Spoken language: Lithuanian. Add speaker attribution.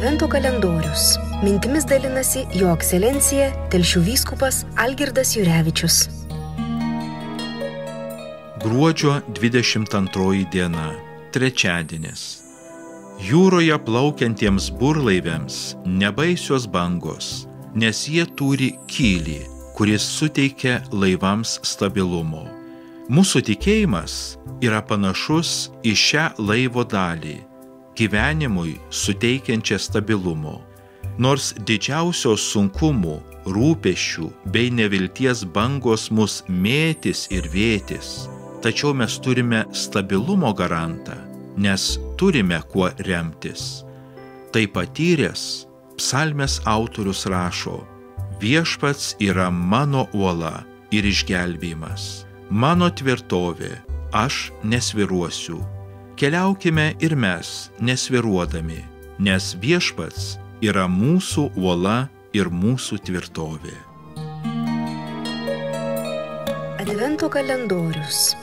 Speaker 1: Advento kalendorius. Mintimis dalinasi jo ekscelencija Telšių vyskupas Algirdas Jurevičius.
Speaker 2: Gruodžio 22 diena. Trečiadienis. Jūroje plaukiantiems burlaiviams nebaisios bangos, nes jie turi kylį, kuris suteikia laivams stabilumo. Mūsų tikėjimas yra panašus į šią laivo dalį gyvenimui suteikiančią stabilumo. Nors didžiausios sunkumų, rūpešių bei nevilties bangos mus mėtis ir vėtis, tačiau mes turime stabilumo garantą, nes turime kuo remtis. Tai patyręs, psalmės autorius rašo, viešpats yra mano uola ir išgelbėjimas, mano tvirtovė, aš nesviruosiu keliaukime ir mes nesviruodami, nes viešpats yra mūsų uola ir mūsų tvirtovė.
Speaker 1: Advento kalendorius.